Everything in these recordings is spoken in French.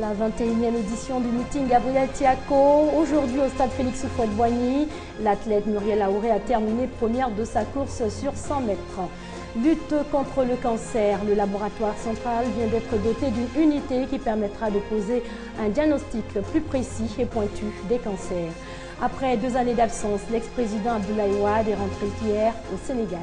La 21e édition du meeting Gabriel Tiaco. Aujourd'hui au stade Félix Houphouët-Boigny, l'athlète Muriel Aouré a terminé première de sa course sur 100 mètres. Lutte contre le cancer. Le laboratoire central vient d'être doté d'une unité qui permettra de poser un diagnostic plus précis et pointu des cancers. Après deux années d'absence, l'ex-président Abdoulaye Wade est rentré hier au Sénégal.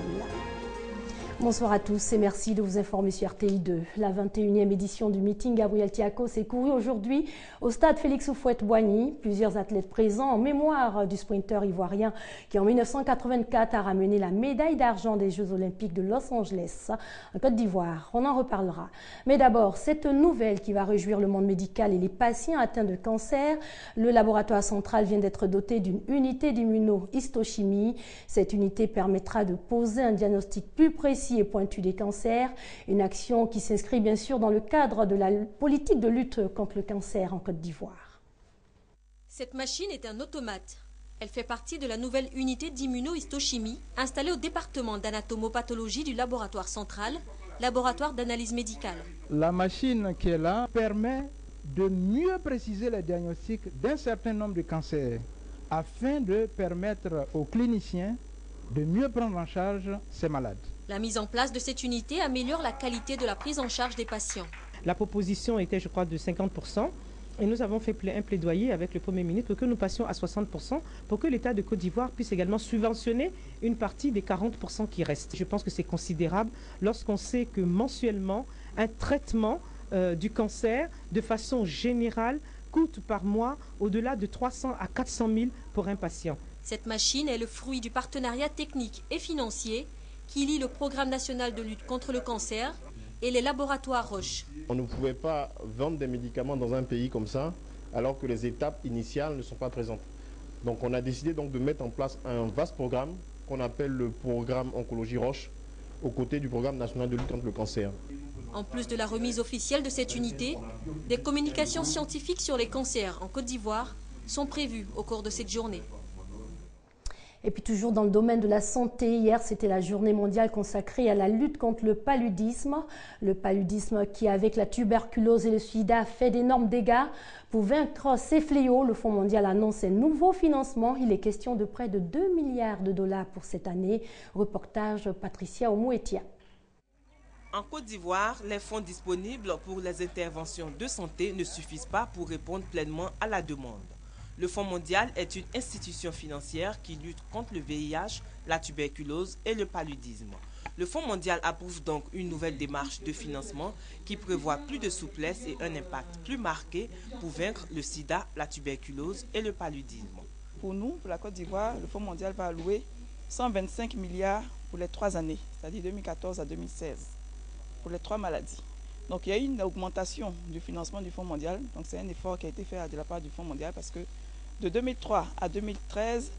Bonsoir à tous et merci de vous informer sur RTI2. La 21e édition du meeting Gabriel Tiaco s'est courue aujourd'hui au stade Félix Houphouët-Boigny. Plusieurs athlètes présents en mémoire du sprinter ivoirien qui en 1984 a ramené la médaille d'argent des Jeux Olympiques de Los Angeles en Côte d'Ivoire. On en reparlera. Mais d'abord, cette nouvelle qui va réjouir le monde médical et les patients atteints de cancer. Le laboratoire central vient d'être doté d'une unité d'immunohistochimie. Cette unité permettra de poser un diagnostic plus précis et pointu des cancers, une action qui s'inscrit bien sûr dans le cadre de la politique de lutte contre le cancer en Côte d'Ivoire. Cette machine est un automate. Elle fait partie de la nouvelle unité d'immunohistochimie installée au département d'anatomopathologie du laboratoire central, laboratoire d'analyse médicale. La machine qui est là permet de mieux préciser le diagnostic d'un certain nombre de cancers afin de permettre aux cliniciens de mieux prendre en charge ces malades. La mise en place de cette unité améliore la qualité de la prise en charge des patients. La proposition était, je crois, de 50%. Et nous avons fait un plaidoyer avec le Premier ministre pour que nous passions à 60% pour que l'État de Côte d'Ivoire puisse également subventionner une partie des 40% qui restent. Je pense que c'est considérable lorsqu'on sait que mensuellement, un traitement euh, du cancer de façon générale coûte par mois au-delà de 300 à 400 000 pour un patient. Cette machine est le fruit du partenariat technique et financier qui lie le programme national de lutte contre le cancer et les laboratoires Roche. On ne pouvait pas vendre des médicaments dans un pays comme ça alors que les étapes initiales ne sont pas présentes. Donc on a décidé donc de mettre en place un vaste programme qu'on appelle le programme Oncologie Roche aux côtés du programme national de lutte contre le cancer. En plus de la remise officielle de cette unité, des communications scientifiques sur les cancers en Côte d'Ivoire sont prévues au cours de cette journée. Et puis toujours dans le domaine de la santé, hier c'était la journée mondiale consacrée à la lutte contre le paludisme. Le paludisme qui avec la tuberculose et le sida fait d'énormes dégâts. Pour vaincre ces fléaux, le Fonds mondial annonce un nouveau financement. Il est question de près de 2 milliards de dollars pour cette année. Reportage Patricia Omouetia. En Côte d'Ivoire, les fonds disponibles pour les interventions de santé ne suffisent pas pour répondre pleinement à la demande. Le Fonds mondial est une institution financière qui lutte contre le VIH, la tuberculose et le paludisme. Le Fonds mondial approuve donc une nouvelle démarche de financement qui prévoit plus de souplesse et un impact plus marqué pour vaincre le sida, la tuberculose et le paludisme. Pour nous, pour la Côte d'Ivoire, le Fonds mondial va allouer 125 milliards pour les trois années, c'est-à-dire 2014 à 2016, pour les trois maladies. Donc il y a une augmentation du financement du Fonds mondial. Donc c'est un effort qui a été fait de la part du Fonds mondial parce que de 2003 à 2013,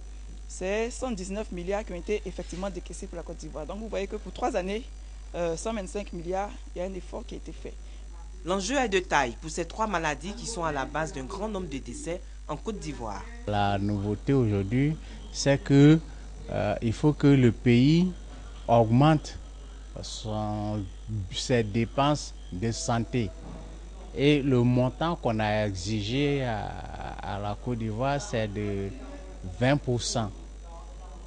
c'est 119 milliards qui ont été effectivement décaissés pour la Côte d'Ivoire. Donc vous voyez que pour trois années, 125 euh, milliards, il y a un effort qui a été fait. L'enjeu est de taille pour ces trois maladies qui sont à la base d'un grand nombre de décès en Côte d'Ivoire. La nouveauté aujourd'hui, c'est que euh, il faut que le pays augmente ses dépenses de santé. Et le montant qu'on a exigé à, la Côte d'Ivoire, c'est de 20%.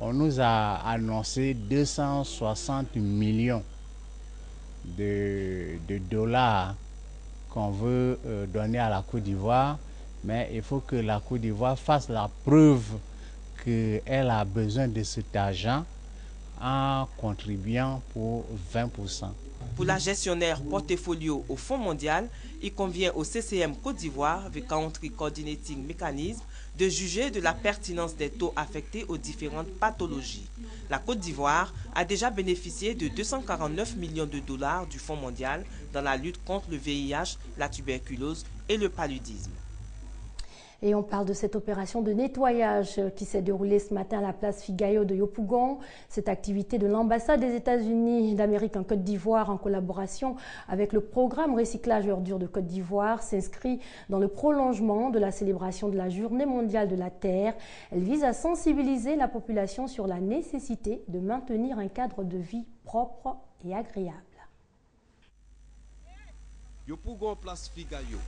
On nous a annoncé 260 millions de, dollars qu'on veut euh, donner à la Côte d'Ivoire, mais il faut que la Côte d'Ivoire fasse la preuve qu'elle a besoin de cet argent en contribuant pour 20%. Pour la gestionnaire portfolio au Fonds mondial, il convient au CCM Côte d'Ivoire, The Country Coordinating Mechanism, de juger de la pertinence des taux affectés aux différentes pathologies. La Côte d'Ivoire a déjà bénéficié de 249 millions de dollars du Fonds mondial dans la lutte contre le VIH, la tuberculose et le paludisme. Et on parle de cette opération de nettoyage qui s'est déroulée ce matin à la place Figayo de Yopougon. Cette activité de l'ambassade des États-Unis d'Amérique en Côte d'Ivoire en collaboration avec le programme recyclage ordures de Côte d'Ivoire s'inscrit dans le prolongement de la célébration de la Journée mondiale de la Terre. Elle vise à sensibiliser la population sur la nécessité de maintenir un cadre de vie propre et agréable.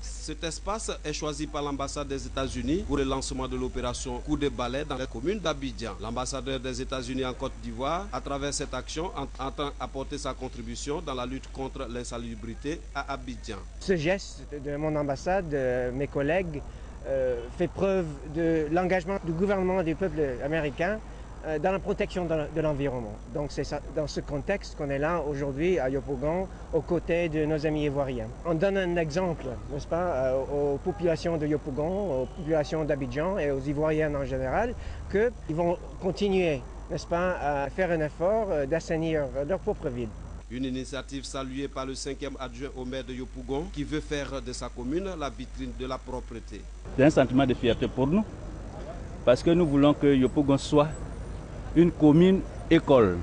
Cet espace est choisi par l'ambassade des États-Unis pour le lancement de l'opération Coup de balai dans la commune d'Abidjan. L'ambassadeur des États-Unis en Côte d'Ivoire, à travers cette action, entend apporter sa contribution dans la lutte contre l'insalubrité à Abidjan. Ce geste de mon ambassade, de mes collègues, euh, fait preuve de l'engagement du gouvernement et du peuple américain euh, dans la protection de l'environnement. Donc c'est dans ce contexte qu'on est là aujourd'hui à Yopougon aux côtés de nos amis ivoiriens. On donne un exemple, n'est-ce pas, euh, aux populations de Yopougon, aux populations d'Abidjan et aux Ivoiriens en général, qu'ils vont continuer, n'est-ce pas, à faire un effort euh, d'assainir leur propre ville. Une initiative saluée par le cinquième adjoint au maire de Yopougon qui veut faire de sa commune la vitrine de la propreté. C'est un sentiment de fierté pour nous parce que nous voulons que Yopougon soit une commune école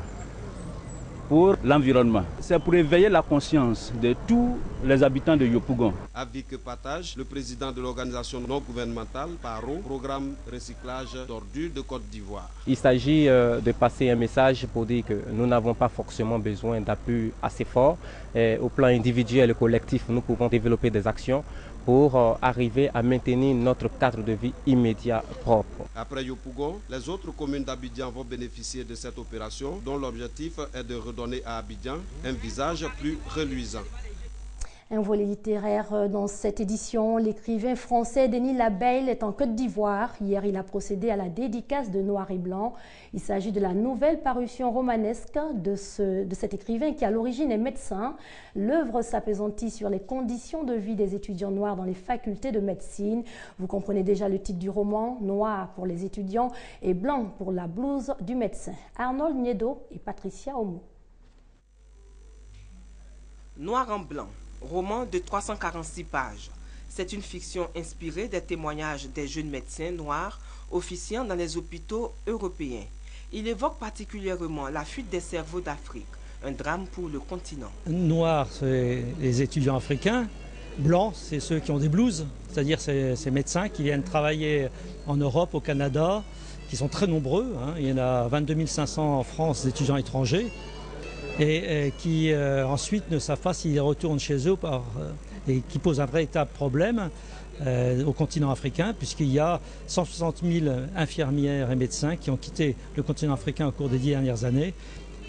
pour l'environnement. C'est pour éveiller la conscience de tous les habitants de Yopougon. Avik Patage, le président de l'organisation non gouvernementale PARO, programme recyclage d'ordures de Côte d'Ivoire. Il s'agit euh, de passer un message pour dire que nous n'avons pas forcément besoin d'appui assez fort. au plan individuel et collectif, nous pouvons développer des actions pour euh, arriver à maintenir notre cadre de vie immédiat propre. Après Yopougon, les autres communes d'Abidjan vont bénéficier de cette opération dont l'objectif est de redonner à Abidjan un visage plus reluisant. Un volet littéraire euh, dans cette édition. L'écrivain français Denis Labeille est en Côte d'Ivoire. Hier, il a procédé à la dédicace de Noir et Blanc. Il s'agit de la nouvelle parution romanesque de cet écrivain qui, à l'origine, est médecin. L'œuvre s'apaisantit sur les conditions de vie des étudiants noirs dans les facultés de médecine. Vous comprenez déjà le titre du roman, Noir pour les étudiants et Blanc pour la blouse du médecin. Arnold Niedo et Patricia Homo. Noir en blanc roman de 346 pages. C'est une fiction inspirée des témoignages des jeunes médecins noirs officiant dans les hôpitaux européens. Il évoque particulièrement la fuite des cerveaux d'Afrique, un drame pour le continent. Noir, c'est les étudiants africains. Blanc, c'est ceux qui ont des blouses, c'est-à-dire ces, médecins qui viennent travailler en Europe, au Canada, qui sont très nombreux. Hein. Il y en a 22 500 en France d'étudiants étrangers et, qui euh, ensuite ne savent pas s'ils retournent chez eux euh, et qui posent un véritable problème euh, au continent africain, puisqu'il y a 160 000 infirmières et médecins qui ont quitté le continent africain au cours des dix dernières années,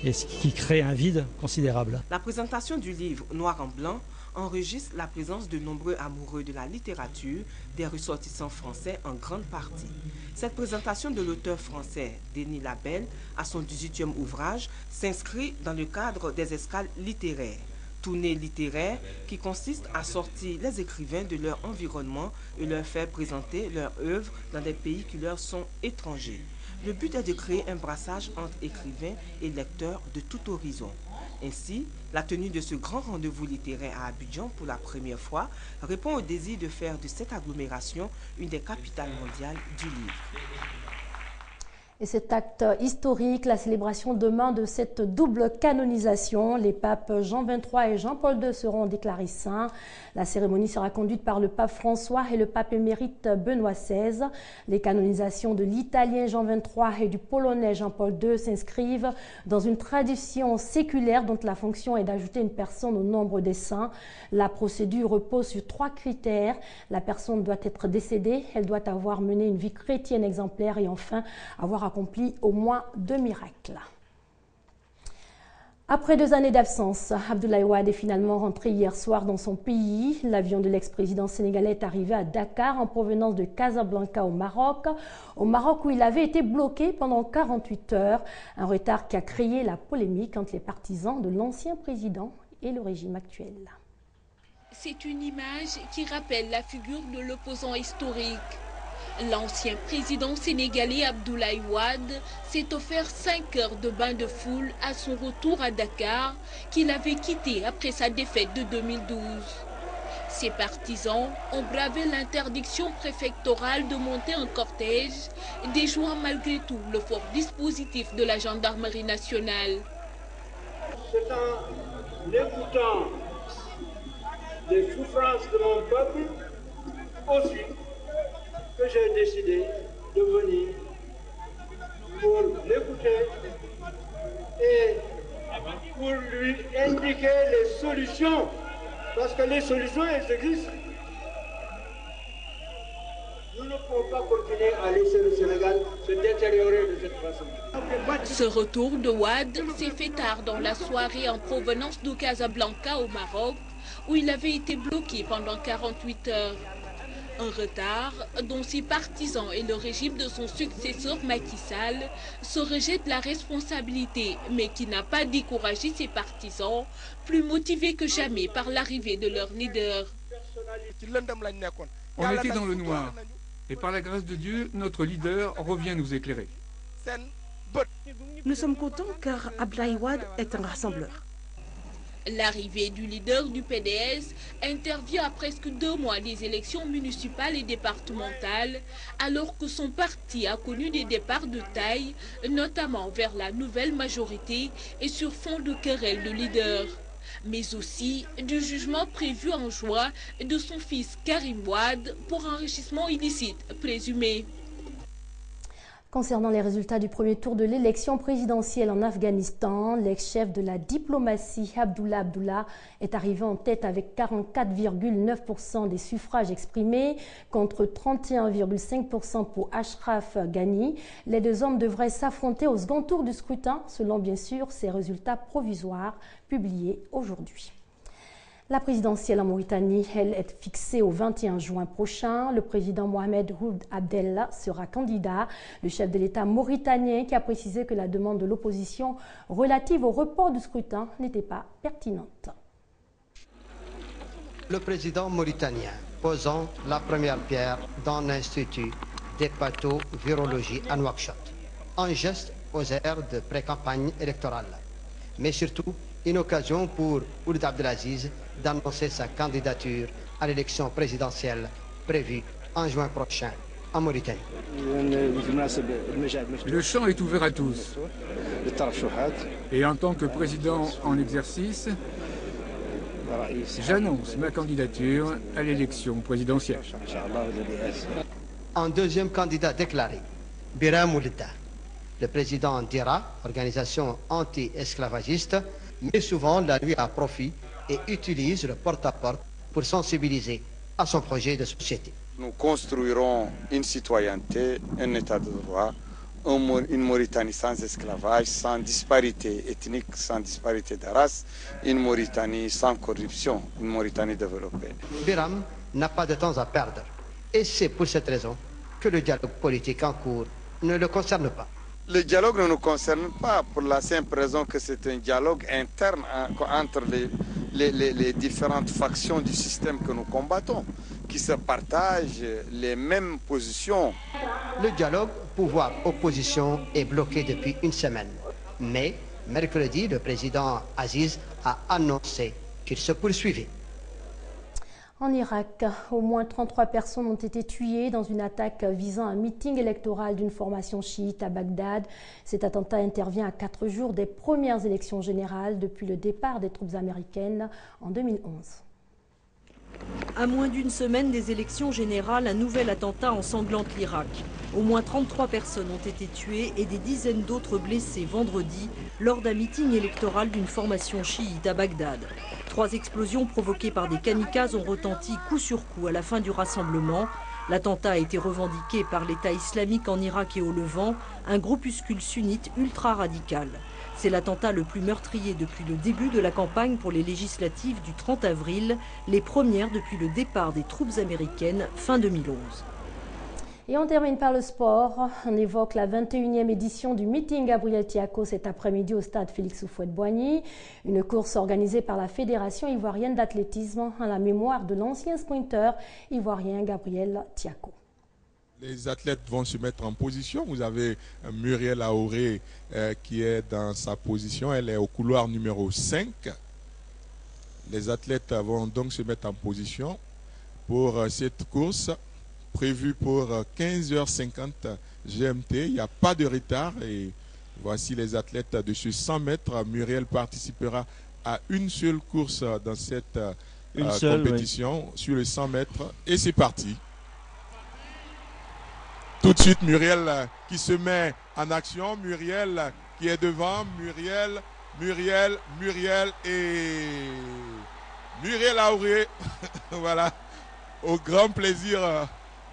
et ce qui crée un vide considérable. La présentation du livre Noir en blanc enregistre la présence de nombreux amoureux de la littérature, des ressortissants français en grande partie. Cette présentation de l'auteur français Denis Labelle à son 18e ouvrage s'inscrit dans le cadre des escales littéraires. Tournée littéraire qui consiste à sortir les écrivains de leur environnement et leur faire présenter leur œuvre dans des pays qui leur sont étrangers. Le but est de créer un brassage entre écrivains et lecteurs de tout horizon. Ainsi, la tenue de ce grand rendez-vous littéraire à Abidjan pour la première fois répond au désir de faire de cette agglomération une des capitales mondiales du livre. Et cet acte historique, la célébration demain de cette double canonisation, les papes Jean XXIII et Jean-Paul II seront déclarés saints. La cérémonie sera conduite par le pape François et le pape émérite Benoît XVI. Les canonisations de l'italien Jean XXIII et du polonais Jean-Paul II s'inscrivent dans une tradition séculaire dont la fonction est d'ajouter une personne au nombre des saints. La procédure repose sur trois critères. La personne doit être décédée, elle doit avoir mené une vie chrétienne exemplaire et enfin avoir accompli au moins deux miracles. Après deux années d'absence, Abdoulaye Wade est finalement rentré hier soir dans son pays. L'avion de l'ex-président sénégalais est arrivé à Dakar en provenance de Casablanca au Maroc. Au Maroc où il avait été bloqué pendant 48 heures. Un retard qui a créé la polémique entre les partisans de l'ancien président et le régime actuel. C'est une image qui rappelle la figure de l'opposant historique. L'ancien président sénégalais Abdoulaye Wade s'est offert 5 heures de bain de foule à son retour à Dakar qu'il avait quitté après sa défaite de 2012. Ses partisans ont bravé l'interdiction préfectorale de monter en cortège, déjouant malgré tout le fort dispositif de la gendarmerie nationale. C'est en écoutant les souffrances de mon peuple aussi que j'ai décidé de venir pour l'écouter et pour lui indiquer les solutions Parce que les solutions, elles existent. Nous ne pouvons pas continuer à laisser le Sénégal se détériorer de cette façon. Ce retour de Wad s'est fait tard dans la soirée en provenance de Casablanca au Maroc, où il avait été bloqué pendant 48 heures. Un retard dont ses partisans et le régime de son successeur Macky Sall se rejettent la responsabilité, mais qui n'a pas découragé ses partisans, plus motivés que jamais par l'arrivée de leur leader. On était dans le noir. Et par la grâce de Dieu, notre leader revient nous éclairer. Nous sommes contents car Abdoulaye Wade est un rassembleur. L'arrivée du leader du PDS intervient à presque deux mois des élections municipales et départementales, alors que son parti a connu des départs de taille, notamment vers la nouvelle majorité et sur fond de querelles de leaders mais aussi du jugement prévu en juin de son fils Karim Wade pour enrichissement illicite présumé. Concernant les résultats du premier tour de l'élection présidentielle en Afghanistan, l'ex-chef de la diplomatie Abdullah Abdullah est arrivé en tête avec 44,9% des suffrages exprimés contre 31,5% pour Ashraf Ghani. Les deux hommes devraient s'affronter au second tour du scrutin, selon bien sûr ces résultats provisoires publiés aujourd'hui. La présidentielle en Mauritanie, elle, est fixée au 21 juin prochain. Le président Mohamed Ould Abdel sera candidat. Le chef de l'État mauritanien qui a précisé que la demande de l'opposition relative au report du scrutin n'était pas pertinente. Le président mauritanien posant la première pierre dans l'Institut d'hépatovirologie à Nouakchott, en geste aux airs de pré-campagne électorale, mais surtout une occasion pour Ould Abdelaziz d'annoncer sa candidature à l'élection présidentielle prévue en juin prochain en Mauritanie. Le champ est ouvert à tous. Et en tant que président en exercice, j'annonce ma candidature à l'élection présidentielle. En deuxième candidat déclaré, Biram Moulita, le président d'IRA, organisation anti-esclavagiste, met souvent la nuit à profit et utilise le porte-à-porte pour sensibiliser à son projet de société. Nous construirons une citoyenneté, un état de droit, une Mauritanie sans esclavage, sans disparité ethnique, sans disparité de race, une Mauritanie sans corruption, une Mauritanie développée. Biram n'a pas de temps à perdre. Et c'est pour cette raison que le dialogue politique en cours ne le concerne pas. Le dialogue ne nous concerne pas pour la simple raison que c'est un dialogue interne entre les, les, différentes factions du système que nous combattons, qui se partagent les mêmes positions. Le dialogue pouvoir-opposition est bloqué depuis une semaine. Mais mercredi, le président Aziz a annoncé qu'il se poursuivait. En Irak, au moins 33 personnes ont été tuées dans une attaque visant un meeting électoral d'une formation chiite à Bagdad. Cet attentat intervient à quatre jours des premières élections générales depuis le départ des troupes américaines en 2011. À moins d'une semaine des élections générales, un nouvel attentat ensanglante l'Irak. Au moins 33 personnes ont été tuées et des dizaines d'autres blessées vendredi lors d'un meeting électoral d'une formation chiite à Bagdad. Trois explosions provoquées par des kamikazes ont retenti coup sur coup à la fin du rassemblement. L'attentat a été revendiqué par l'État islamique en Irak et au Levant, un groupuscule sunnite ultra-radical. C'est l'attentat le plus meurtrier depuis le début de la campagne pour les législatives du 30 avril, les premières depuis le départ des troupes américaines fin 2011. Et on termine par le sport. On évoque la 21e édition du meeting Gabriel Tiaco cet après-midi au stade Félix Houphouët-Boigny. Une course organisée par la Fédération ivoirienne d'athlétisme en la mémoire de l'ancien sprinter ivoirien Gabriel Tiaco. Les athlètes vont se mettre en position. Vous avez Muriel Aoré euh, qui est dans sa position. Elle est au couloir numéro 5. Les athlètes vont donc se mettre en position pour euh, cette course prévue pour 15h50 GMT. Il n'y a pas de retard et voici les athlètes de ce 100 mètres. Muriel participera à une seule course dans cette euh, compétition sur les 100 mètres et c'est parti. Tout de suite, Muriel qui se met en action. Muriel qui est devant. Muriel, Muriel, Muriel et Muriel Aouré, voilà, au grand plaisir euh,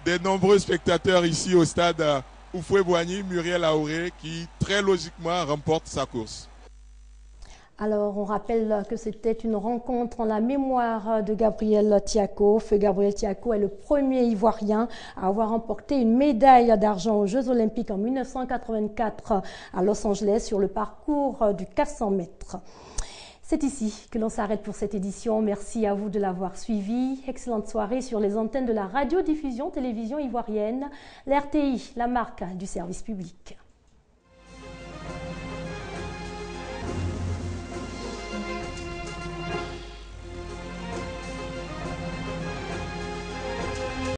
des nombreux spectateurs ici au stade euh, Oufoué-Boigny, Muriel Aouré qui très logiquement remporte sa course. Alors, on rappelle que c'était une rencontre en la mémoire de Gabriel Tiaco. Feu Gabriel Tiaco est le premier Ivoirien à avoir remporté une médaille d'argent aux Jeux Olympiques en 1984 à Los Angeles sur le parcours du 400 mètres. C'est ici que l'on s'arrête pour cette édition. Merci à vous de l'avoir suivi. Excellente soirée sur les antennes de la radiodiffusion télévision ivoirienne, l'RTI, la marque du service public.